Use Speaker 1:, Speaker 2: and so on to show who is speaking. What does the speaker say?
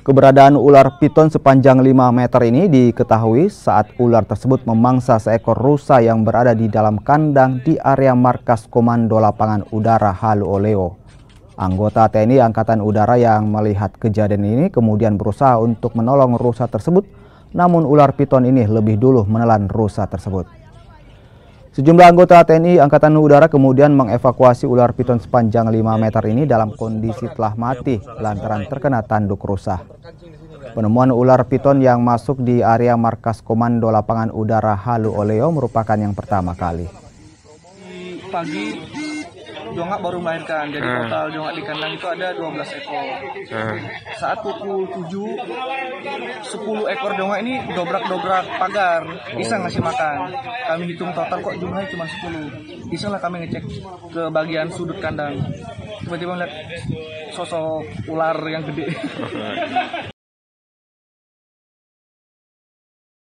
Speaker 1: Keberadaan ular piton sepanjang 5 meter ini diketahui saat ular tersebut memangsa seekor rusa yang berada di dalam kandang di area markas Komando Lapangan Udara Halu Oleo. Anggota TNI Angkatan Udara yang melihat kejadian ini kemudian berusaha untuk menolong rusa tersebut, namun ular piton ini lebih dulu menelan rusa tersebut. Sejumlah anggota TNI Angkatan Udara kemudian mengevakuasi ular piton sepanjang 5 meter ini dalam kondisi telah mati lantaran terkena tanduk rusa. Penemuan ular piton yang masuk di area markas Komando Lapangan Udara Halu Oleo merupakan yang pertama kali.
Speaker 2: Pagi jongak baru melahirkan. Jadi hmm. total jongak di kandang itu ada 12 ekor. Hmm. Saat pukul 7 10 ekor jongak ini dobrak-dobrak pagar, iseng ngasih makan. Kami hitung total kok jumlahnya cuma 10. Iseng lah kami ngecek ke bagian sudut kandang. Tiba-tiba melihat sosok ular yang gede.